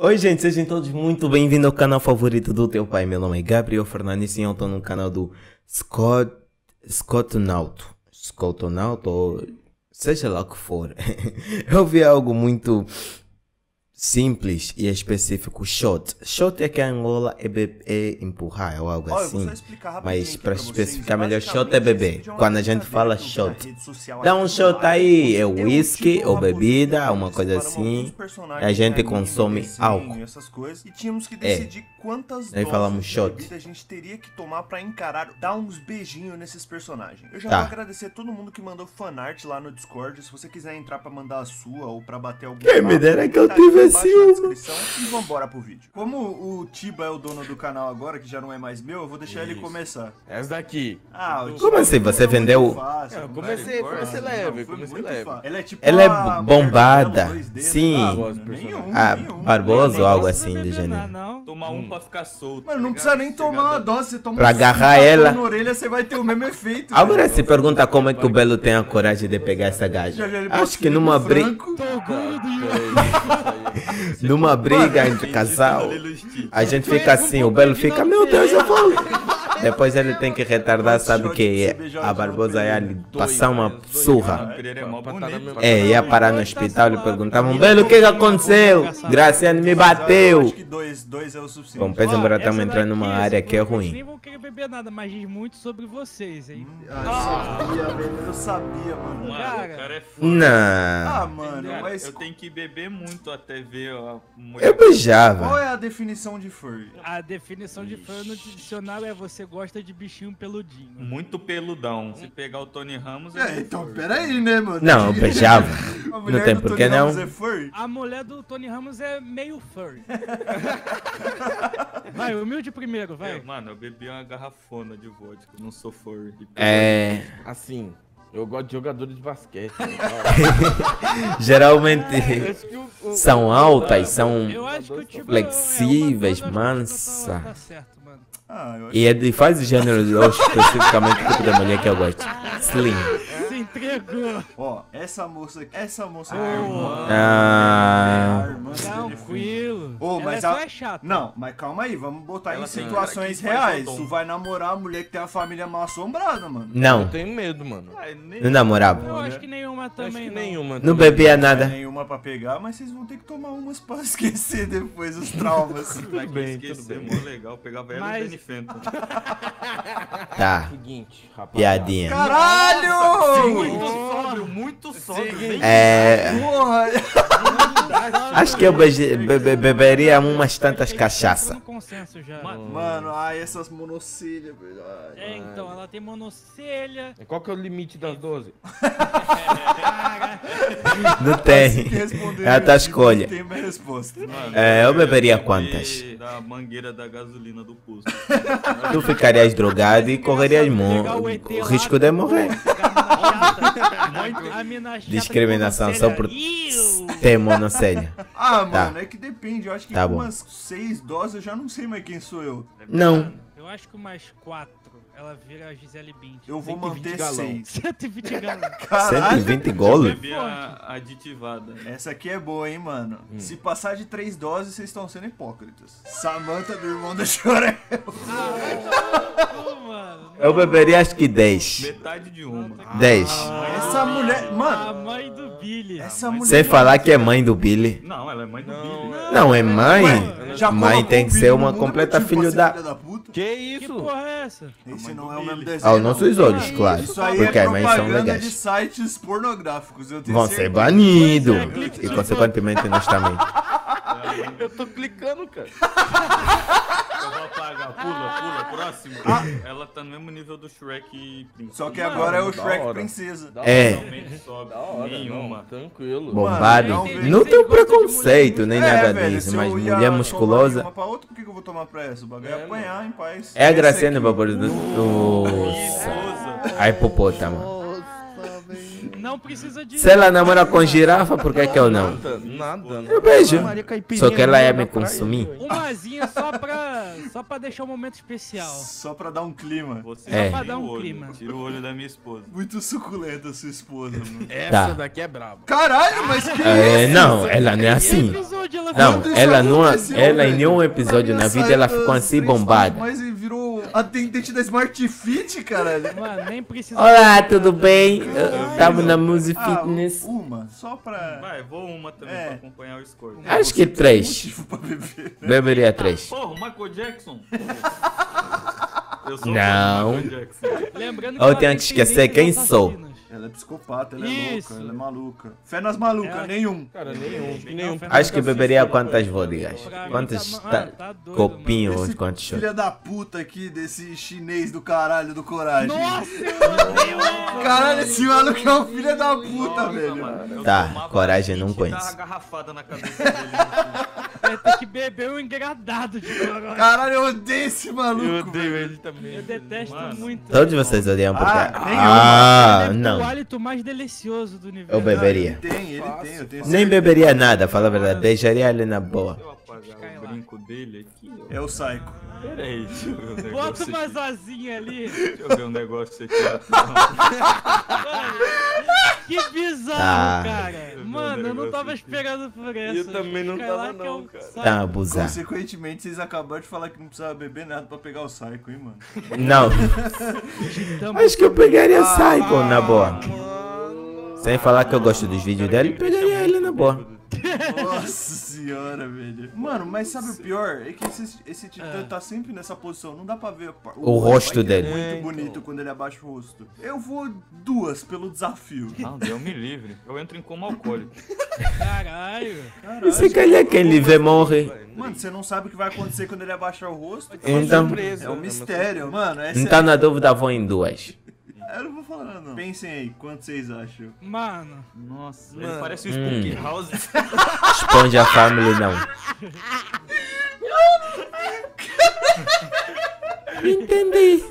Oi, gente, sejam todos muito bem-vindos ao canal favorito do teu pai. Meu nome é Gabriel Fernandes e eu estou no canal do Scott, Scottonauto. Scottonauto, ou seja lá o que for. eu vi algo muito simples e específico, shot. Shot é que a Angola é, be- é empurrar ou algo Olha, assim. Mas para especificar melhor, shot é beber. é Quando a gente fala shot. Dá aqui um shot aí, é whisky tipo, ou bebida, uma coisa assim. A gente consome desenho, álcool. Essas coisas, e tínhamos que É. decidir quantas Aí falamos shot. a gente teria que tomar pra encarar, dar uns beijinhos nesses personagens. Eu já Tá. vou agradecer todo mundo que mandou fanart lá no Discord. Se você quiser entrar pra mandar a sua ou pra bater algum Quem me dera que eu tá tivesse embaixo na descrição E vambora pro vídeo. Como o Tiba é o dono do canal agora, que já não é mais meu, eu vou deixar ele Isso. começar. Essa daqui. Ah, o Como assim? Você vendeu- fácil, É, eu muito comecei- fácil. comecei leve, comecei leve. fácil. Ela é tipo Ela é bombada. mulher do 2D, Sim. Ah. Barbosa ou algo assim de gênero. Não. Tomar um pra ficar solto. Mano, não tá precisa nem tomar uma dose, você toma Pra agarrar ela. na orelha, você vai ter o mesmo efeito. Agora velho. se pergunta como é que o Belo tem a coragem de pegar essa gaja. Ele Acho que numa briga. numa briga entre casal, a gente fica assim, o Belo fica, meu Deus, eu vou. Depois ele tem que retardar, sabe o que é? A Barbosa ia lhe passar uma surra. É mesma- É, ia parar no hospital e perguntavam, Belo, o que que aconteceu? Graciane me Eu bateu. acho que dois, dois é o suficiente. Bom, pensa embora estamos entrando numa área que é ruim. Nem vão querer beber nada, mas diz muito sobre vocês, hein? Ah, eu sabia, velho. Eu sabia, mano. Cara. o cara é foda. Não, Ah, mano, mas Eu tenho que beber muito até ver a mulher. eu qual beijava. é a definição de furry? A definição de fã no dicionário é você gosta de bichinho peludinho. Muito peludão. Se pegar o Tony Ramos, É, ele então, furry. peraí, né, mano? Não, eu beijava. Mulher tem por que não. É furry? A mulher do Tony Ramos é meio furry. vai, humilde primeiro, vai. É, mano, eu bebi uma garrafona de vodka. Não sou furry. É, Assim, eu gosto de jogadores de basquete. geralmente Acho que o- o- são altas, são Eu acho que o tipo flexíveis, é que mansa. Tá certo, mano. Ah, E é de faz o gênero especificamente o tipo de mulher que eu gosto. Slim. Entregou. Ó, essa moça aqui, essa moça Ah, aqui, irmã. a Ah, irmã dele foi- Tranquilo. Ela mas só a- é chata. Não, mas calma aí, vamos botar Ela em situações reais. Tu vai namorar a mulher que tem a família mal assombrada, mano. Eu não, tenho medo, mano. Nem- não namorava. Eu acho que nenhuma também Acho que não. nenhuma. Não também. bebia Não nada. tem nenhuma pra pegar, mas vocês vão ter que tomar umas pra esquecer depois os traumas. Pra quem bem, esquecer, tudo bem. mó legal. Pegava ela Mas- e Phantom. Tá, Seguinte, rapaz. piadinha. Caralho! Muito sóbrio, muito sóbrio. É, Porra! acho que eu beije- be- be- beberia umas tantas cachaça. Já. Mano, ai, essas monocelhas, velho. É, então, ela tem monocelha. Qual que é o limite das 12? Cara, Não que tem. responder É a tua escolha. Tem minha resposta. É, eu beberia ia quantas? Da mangueira da gasolina do posto. Tu ficarias drogado e correrias o risco de morrer. A mina chata Discriminação só. Iu! ter monocelha. Ah, Tá. mano, é que depende. Eu acho que Tá umas seis doses eu já não sei mais quem sou eu. Não. Eu acho que umas quatro ela vira a Gisele Bündchen. Eu vou 120 manter galão. seis. 120 galões. Caralho! 120 golos? A aditivada. Essa aqui é boa, hein, mano. Se passar de três doses, vocês estão sendo hipócritas. Samantha do irmão da Chorel. Eu beberia acho que 10. Metade de uma. 10. Essa mulher. A Mano, mãe do Billy. essa mulher. Sem falar que é mãe do Billy. Não, ela é mãe do Billy. Não, é mãe. Já Mãe colocou tem que ser uma completa tipo, filho da... filho da puta. Que Que isso? porra é essa? Esse mãe não é o mesmo desenho. Aos não. nossos olhos, claro. Isso aí Porque é as mães são propaganda de legais. sites pornográficos. Eu tenho Vão ser banidos. É, E consequentemente nós também. Eu tô clicando, cara. Eu vou apagar. Pula, pula, próximo. Ela tá no mesmo nível do Shrek Príncipe. Só que agora é o Shrek hora. Princesa. Da É. Realmente sobe. Da hora, Nenhuma. não, tranquilo. Bombado. Mano, não, Não tem preconceito nem É, nada velho, disso, mas mulher musculosa. Uma pra outra, por que que eu vou tomar pra essa? O bagulho é, É, apanhar em paz. É a aqui- Barbosa do. Esposa. A hipopótama. Não precisa de. Se ela namora com girafa, por que que eu não? Nada, nada. Eu beijo. Só que ela ia meio me consumir. velho. Umazinha só pra. só pra deixar um momento especial. Só pra dar um clima. Você É. é. Pra dar um olho. clima. Tira o olho da minha esposa. Muito suculenta a sua esposa, mano. Essa Tá. daqui é braba. Caralho, mas que É, isso? não, ela não é assim. Não, ela não, ela em nenhum episódio na vida ela ficou assim bombada. Mas atendente da Smart Fit, caralho. Mano, nem precisa. Olá, tudo bem? Estamos na Music Ah, Fitness. uma, só pra... Vai, vou uma também É. pra acompanhar o score. Acho que três. Beber. Beberia três. Porra, o Michael Jackson. Eu sou Não. do Michael Jackson. Lembrando Eu ela tenho tem que esquecer quem sou. Ela é psicopata, ela é Isso. louca, ela é maluca. Fé nas malucas, Ela- nenhum. Cara, nenhum. nenhum. Acho que beberia quantas vodkas? Mim Quantos tá- tá doido, copinhos Esse quantos shots? filha da puta aqui, desse chinês do caralho do coragem. Nossa, eu odeio Caralho, esse maluco é um filho da puta, Nossa, velho. Tá, coragem, não 20 dava conheço. garrafada na cabeça dele. ter que beber um engradado de coragem. Caralho, eu odeio esse maluco, Eu odeio ele também. Eu detesto Mano. muito. Todos vocês odeiam porque. Ah, nenhuma. Ah, Ele é O não. hálito mais delicioso do universo. Eu beberia. Ele tem, ele tem, eu tenho Nem beberia nada, fala a verdade. Deixaria ele na boa. Eu apagar o lá. brinco dele aqui. ó. É o Psycho. Pera aí, deixa eu ver um Bota negócio umas aqui. asinhas ali. Deixa eu ver um negócio aqui. Que bizarro, Tá. cara. Mano, eu não tava esperando por essa. Eu também não tava lá que não, eu cara. Tá abusar. Consequentemente, vocês acabaram de falar que não precisava beber nada pra pegar o Psycho, hein, mano. Não. Acho que eu pegaria Psycho na boa. Sem falar que eu gosto dos vídeos dele, pegaria ele na boa. Nossa senhora, velho. Mano, mas sabe o pior? É que esse, esse titã tá sempre nessa posição. Não dá pra ver O olho, rosto que é dele. muito É, então. bonito quando ele abaixa o rosto. Eu vou duas pelo desafio. Não, Deus me livre. Eu entro em coma alcoólico. Caralho. Caralho. Se calhar quem lhe vê morre. Mano, você não sabe o que vai acontecer quando ele abaixar o rosto? Então, É um né, mistério. Mano, é não tá na dúvida, vou em duas. Eu não vou falar nada, não. Pensem aí, quanto vocês acham? Mano, Nossa, Mano. ele parece o Hum. Spook House. Esponja Family não. Entendi.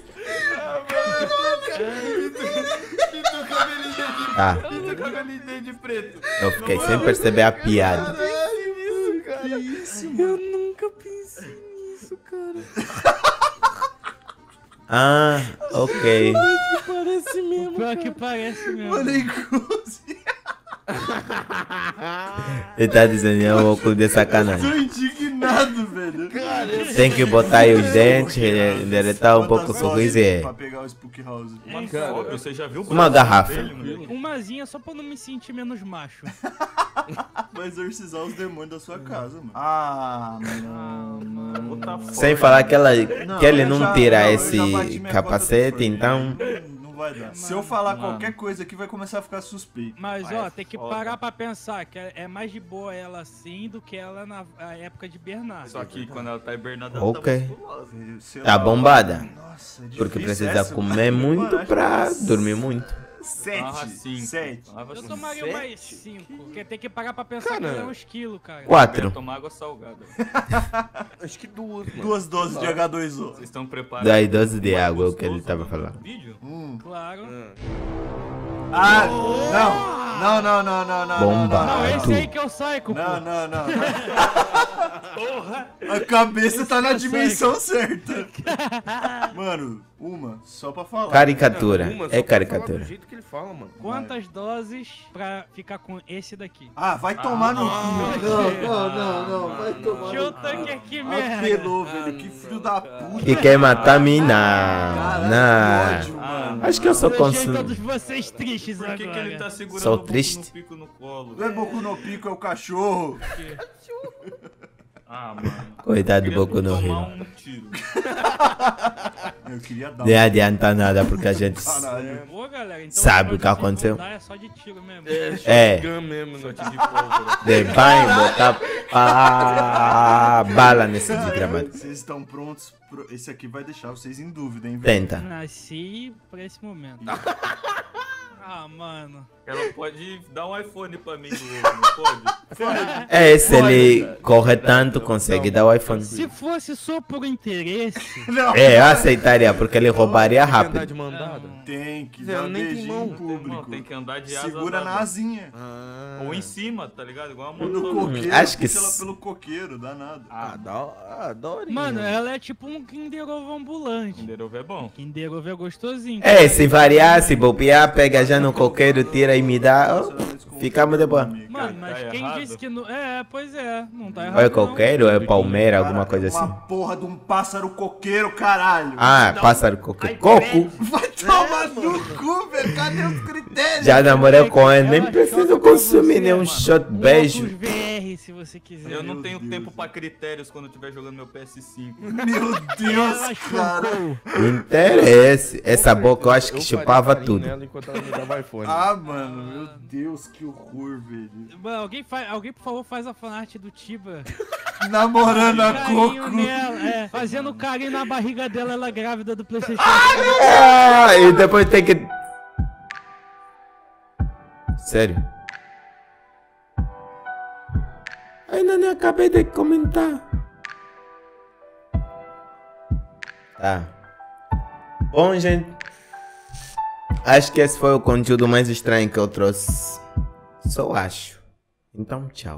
Tá, Pinta o cabelinho de preto. eu fiquei sem perceber a piada. Eu nunca pensei nisso, cara. Ah, ok. Parece mesmo. pior que parece mesmo. Mano, é inclusive. Ele tá dizendo, é um óculos de sacanagem. Tô indignado, velho. Tem que botar aí os dentes, endereitar um pouco o sorriso e... Pra pegar o Spook House. Mano, Cara, óbvio, você já viu o Uma garrafa. dele? Umazinha só pra não me sentir menos macho. Vai exorcizar os demônios da sua casa, mano. Ah, mano. Foto. Sem falar que, ela, que ele eu não já- tira não, eu esse capacete, então... Não não vai dar. Se eu falar Mano. qualquer coisa aqui, vai começar a ficar suspeito. Mas, ó, é tem que foda. parar pra pensar que é mais de boa ela assim do que ela na época de Bernardo. Só que quando ela tá hibernada, Ok. ela tá Tá bombada. Nossa, é Porque precisa essa, comer mano. muito Mano, pra dormir muito. Sete. Ah, cinco. Sete. Ah, Eu tomaria Sete? mais 5, porque tem que parar pra pensar Cara, que é uns quilos, cara. Eu Quatro. quero tomar água salgada. Acho que duas, mano. Duas doses de H2O. Vocês estão preparados? Daí dose de água, é o que ele tava do falando. Vídeo? Hum. Claro. Ah, não. Não, não, não, não, não. Bomba. Não, Ah, esse aí que é o Psycho, Não, pô. não, não. A cabeça tá na dimensão certa. Mano, uma, só pra falar. Caricatura. Uma, É caricatura. Do jeito que ele fala, mano. Quantas doses pra ficar com esse daqui? Ah, vai tomar no cu. Não, não, não, não. Vai tomar Deixa eu no cu. tanque aqui, merda. Apelou, velho. Que filho da puta. Que quer matar mim? Não, que não. mano. Acho que eu sou Deixei consumo. todos vocês tristes Por que, agora. que ele tá segurando Sou o Boku triste. no pico no colo? Não é Boku no Pico, é o cachorro. Ah, mano. Coitado do Boku no Rio. um tiro. Eu queria dar Nem um adianta nada porque a gente. Pô, galera, então Sabe o que aconteceu? É só de tiro mesmo. É, É. shotgun mesmo, não de pólvora. de vai botar a bala nesse desgramado. Vocês estão prontos? Pro... Esse aqui vai deixar vocês em dúvida, hein, velho? Tenta. Nasci pra esse momento. Ah, mano. Ela pode dar um iPhone pra mim novo, não pode? É, se ele corre tanto, consegue dar o iPhone. Se fosse só por interesse. Não, É, eu aceitaria, porque ele roubaria Tem que andar rápido. de mandada. tem que dar um tem beijinho público. Não, tem que andar de asa Segura na asinha. Ah. Ou em cima, tá ligado? Igual a moto. coqueiro, Acho que puxa ela pelo coqueiro, danado. Ah, dá, ah, daorinha. Mano, ela é tipo um Kinder Ovo ambulante. Kinder Ovo é bom. Kinder Ovo é gostosinho. É, se variar, se bobear, pega já no coqueiro, tira e me dá. oh, ficamos de boa. Mano, mas Tá quem errado? disse que não. É, pois é, não tá errado. É não. coqueiro, ou é palmeira, alguma coisa assim. Uma porra de um pássaro coqueiro, caralho. Ah, pássaro coqueiro. Coco? Vai tomar no cu, velho. Cadê os critérios? Já namorei com ele, nem Ela preciso choca pra consumir nenhum mano. shot Um beijo. VR, se você quiser. Eu não Meu tenho Deus, tempo pra critérios quando eu estiver jogando meu PS5. Meu Deus, cara. Interesse. Essa boca eu acho que Eu chupava tudo. Ah, mano, meu Deus, que horror, velho. Mano, alguém, faz, alguém, por favor, faz a fanart do Tiba. Namorando a Coco. nela, é, fazendo carinho na barriga dela, ela grávida do Playstation. Ah, e depois tem que. Sério? Ainda nem acabei de comentar. Tá. Bom, gente. Acho que esse foi o conteúdo mais estranho que eu trouxe. Só acho. Então, tchau.